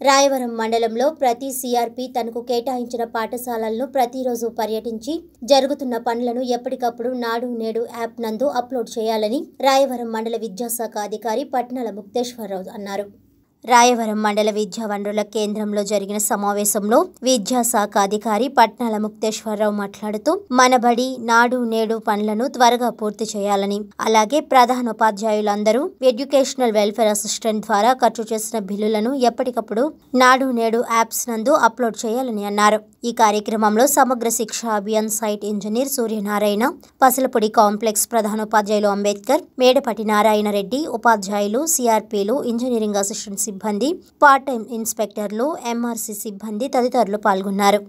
రాయవరం మండలంలో ప్రతి సిఆర్పి తనకు కేటాయించిన పాఠశాలలను ప్రతిరోజు పర్యటించి జరుగుతున్న పనులను ఎప్పటికప్పుడు నాడు నేడు యాప్ నందు అప్లోడ్ చేయాలని రాయవరం మండల విద్యాశాఖ అధికారి పట్నాల ముక్తేశ్వరరావు అన్నారు. రాయవరం మండల విద్యా వనరుల కేంద్రంలో జరిగిన సమావేశంలో విద్యాశాఖ అధికారి పట్నాల ముక్తేశ్వరరావు మాట్లాడుతూ మనబడి నాడు నేడు పనులను త్వరగా పూర్తి చేయాలని అలాగే ప్రధాన ఉపాధ్యాయులందరూ ఎడ్యుకేషనల్ వెల్ఫేర్ అసిస్టెంట్ ద్వారా ఖర్చు చేసిన బిల్లులను ఎప్పటికప్పుడు నాడు నేడు యాప్స్ నందు అప్లోడ్ చేయాలని అన్నారు. ఈ కార్యక్రమంలో Samagra Shiksha Abhiyan site engineer Suryanarayana Pasalapodi complex ప్రధానోపాధ్యాయులు అంబేద్కర్ మేడపటి నారాయణ రెడ్డి ఉపాధ్యాయులు సిఆర్పీలు ఇంజనీరింగ్ అసిస్టెంట్స్ సిబ్బంది పార్ట్ టైం ఇన్స్పెక్టర్లు ఎంఆర్సీ సిబ్బంది తదితరులు పాల్గొన్నారు.